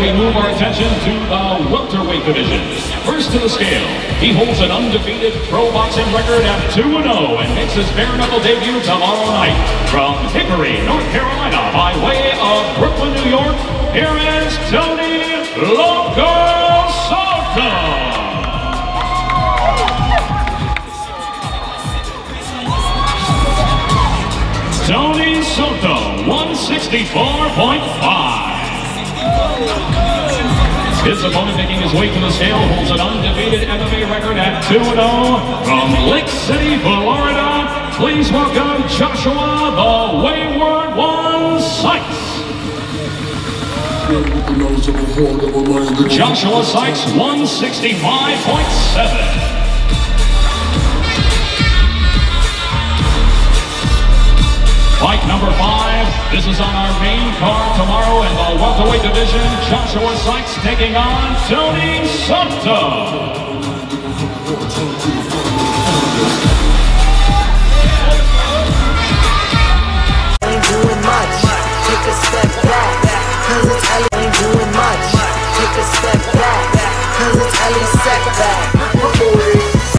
We move our attention to the welterweight division. First to the scale, he holds an undefeated pro boxing record at 2-0 and makes his bare knuckle debut tomorrow night. From Hickory, North Carolina, by way of Brooklyn, New York, here is Tony Loco Soto. Tony Soto, 164.5. His opponent making his way to the scale holds an undefeated MMA record at 2-0 from Lake City, Florida. Please welcome Joshua the Wayward One Sikes. Joshua Sikes, 165.7. Fight number five. This is on our main card tomorrow in the welterweight division. Joshua Sikes taking on Tony Soto. Ain't doing much. Take a step back. Cause it's Elie ain't doing much. Take a step back. Cause it's Elie Seckbach.